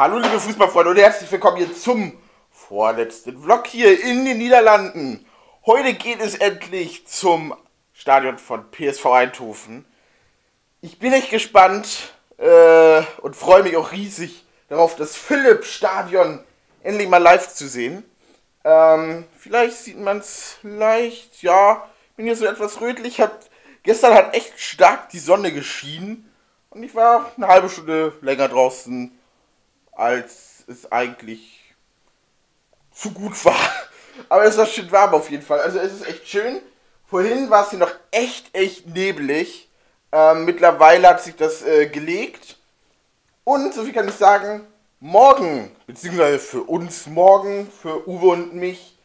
Hallo liebe Fußballfreunde und herzlich willkommen hier zum vorletzten Vlog hier in den Niederlanden. Heute geht es endlich zum Stadion von PSV Eindhoven. Ich bin echt gespannt äh, und freue mich auch riesig darauf, das Philipp-Stadion endlich mal live zu sehen. Ähm, vielleicht sieht man es leicht, ja, bin hier so etwas rötlich. Hat, gestern hat echt stark die Sonne geschienen und ich war eine halbe Stunde länger draußen, als es eigentlich zu gut war. Aber es war schön warm auf jeden Fall. Also es ist echt schön. Vorhin war es hier noch echt, echt neblig. Ähm, mittlerweile hat sich das äh, gelegt. Und, so viel kann ich sagen, morgen, beziehungsweise für uns morgen, für Uwe und mich,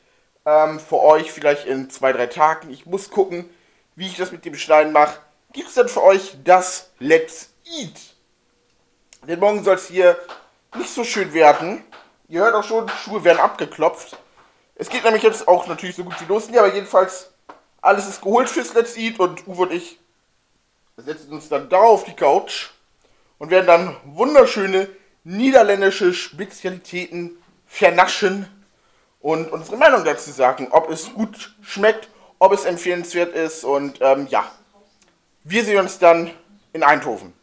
ähm, für euch vielleicht in zwei, drei Tagen. Ich muss gucken, wie ich das mit dem Schneiden mache. Gibt es dann für euch das Let's Eat? Denn morgen soll es hier nicht so schön werden. Ihr hört auch schon, Schuhe werden abgeklopft. Es geht nämlich jetzt auch natürlich so gut wie los. Ja, aber jedenfalls, alles ist geholt fürs Let's Eat und Uwe und ich setzen uns dann da auf die Couch und werden dann wunderschöne niederländische Spezialitäten vernaschen und unsere Meinung dazu sagen, ob es gut schmeckt, ob es empfehlenswert ist und ähm, ja, wir sehen uns dann in Eindhoven.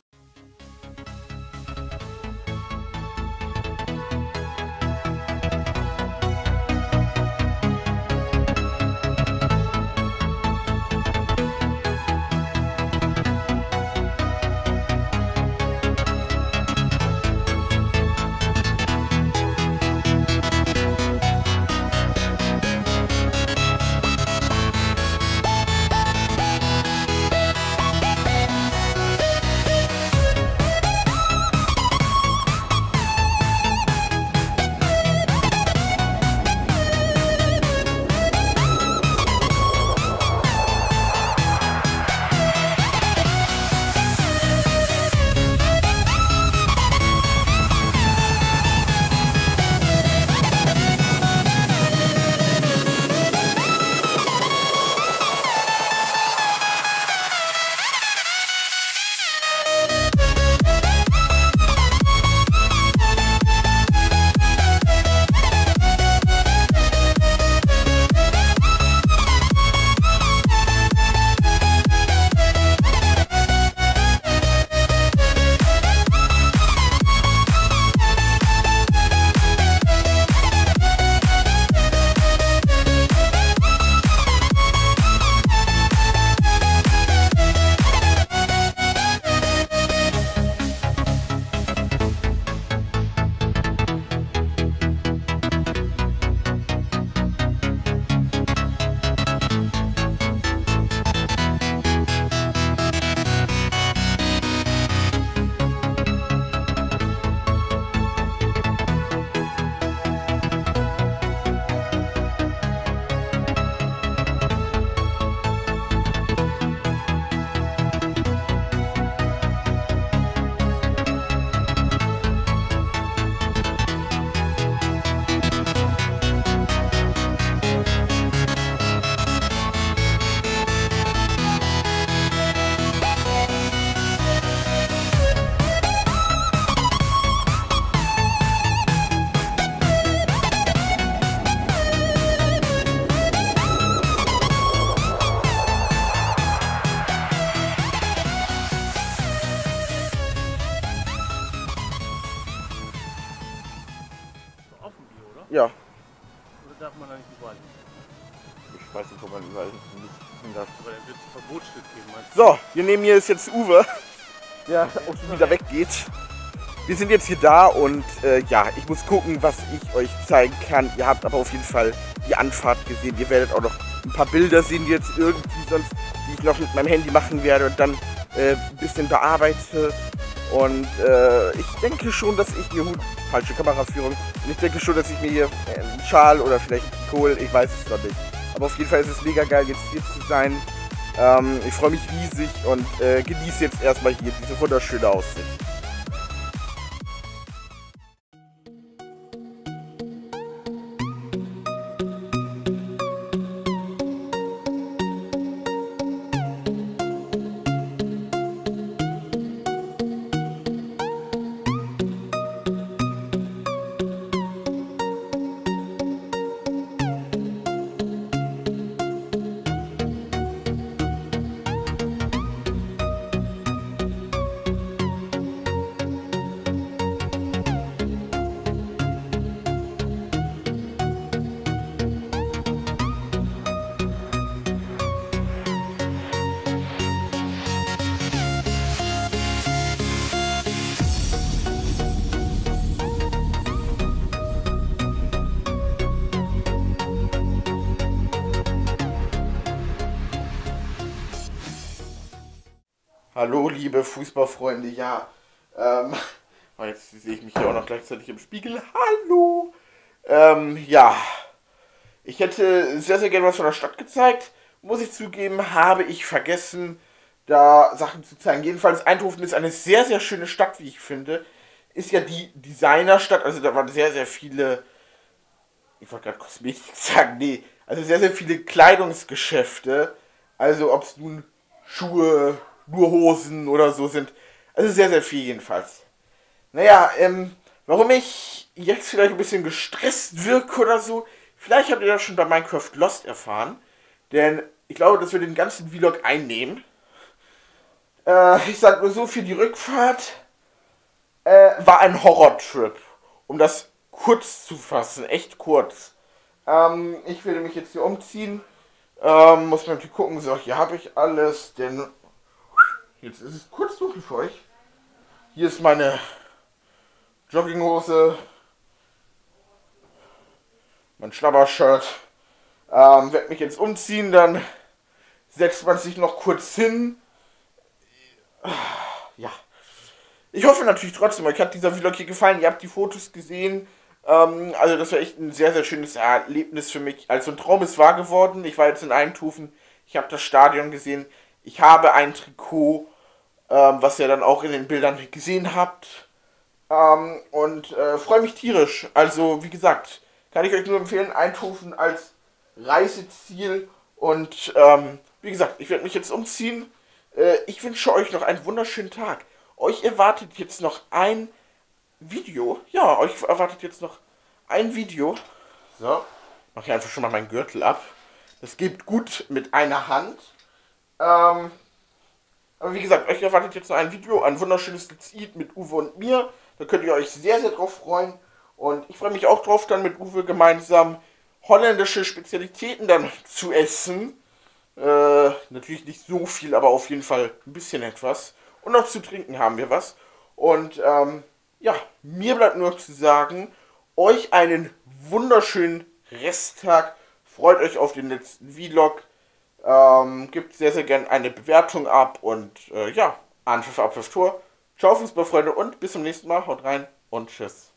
Darf man da nicht überall hin? ich weiß nicht, wo man überall nicht hin darf. Aber dann wird es ein Verbotsschild geben, meinst du? So, hier neben mir ist jetzt Uwe, der auch schon wieder weggeht. Wir sind jetzt hier da und äh, ja, ich muss gucken, was ich euch zeigen kann. Ihr habt aber auf jeden Fall die Anfahrt gesehen. Ihr werdet auch noch ein paar Bilder sehen, die jetzt irgendwie sonst, die ich noch mit meinem Handy machen werde und dann äh, ein bisschen bearbeite. Und äh, ich denke schon, dass ich mir, falsche Kameraführung, und ich denke schon, dass ich mir hier äh, einen Schal oder vielleicht einen Kohl, ich weiß es noch nicht. Aber auf jeden Fall ist es mega geil, jetzt hier zu sein. Ähm, ich freue mich riesig und äh, genieße jetzt erstmal hier diese wunderschöne Aussicht. Hallo, liebe Fußballfreunde, ja. Ähm, jetzt sehe ich mich hier auch noch gleichzeitig im Spiegel. Hallo. Ähm, ja. Ich hätte sehr, sehr gerne was von der Stadt gezeigt. Muss ich zugeben, habe ich vergessen, da Sachen zu zeigen. Jedenfalls, Eindhoven ist eine sehr, sehr schöne Stadt, wie ich finde. Ist ja die Designerstadt, also da waren sehr, sehr viele, ich wollte gerade Kosmetik sagen, nee, also sehr, sehr viele Kleidungsgeschäfte. Also ob es nun Schuhe, nur Hosen oder so sind. Also sehr, sehr viel jedenfalls. Naja, ähm, warum ich jetzt vielleicht ein bisschen gestresst wirke oder so, vielleicht habt ihr das schon bei Minecraft Lost erfahren. Denn ich glaube, dass wir den ganzen Vlog einnehmen. Äh, ich sag nur so, für die Rückfahrt äh, war ein Horrortrip. Um das kurz zu fassen, echt kurz. Ähm, ich werde mich jetzt hier umziehen. Ähm, muss man natürlich gucken, so, hier habe ich alles, denn Jetzt ist es kurz dunkel für euch. Hier ist meine Jogginghose, mein Schlabbershirt. Ähm, werde mich jetzt umziehen, dann setzt man sich noch kurz hin. Ja. Ich hoffe natürlich trotzdem, euch hat dieser Vlog hier gefallen. Ihr habt die Fotos gesehen. Ähm, also das war echt ein sehr, sehr schönes Erlebnis für mich. Also ein Traum ist wahr geworden. Ich war jetzt in Eindhoven. Ich habe das Stadion gesehen. Ich habe ein Trikot, ähm, was ihr dann auch in den Bildern gesehen habt. Ähm, und äh, freue mich tierisch. Also, wie gesagt, kann ich euch nur empfehlen, Eindhoven als Reiseziel. Und ähm, wie gesagt, ich werde mich jetzt umziehen. Äh, ich wünsche euch noch einen wunderschönen Tag. Euch erwartet jetzt noch ein Video. Ja, euch erwartet jetzt noch ein Video. So, mache ich einfach schon mal meinen Gürtel ab. Das geht gut mit einer Hand. Ähm, aber wie gesagt, euch erwartet jetzt noch ein Video, ein wunderschönes Lied mit Uwe und mir. Da könnt ihr euch sehr, sehr drauf freuen. Und ich freue mich auch drauf, dann mit Uwe gemeinsam holländische Spezialitäten dann zu essen. Äh, natürlich nicht so viel, aber auf jeden Fall ein bisschen etwas. Und noch zu trinken haben wir was. Und ähm, ja, mir bleibt nur zu sagen, euch einen wunderschönen Resttag. Freut euch auf den letzten Vlog. Ähm, gibt sehr, sehr gerne eine Bewertung ab und äh, ja, Anpfiff, Abpfiff, Tor. Ciao, Fußballfreunde und bis zum nächsten Mal. Haut rein und tschüss.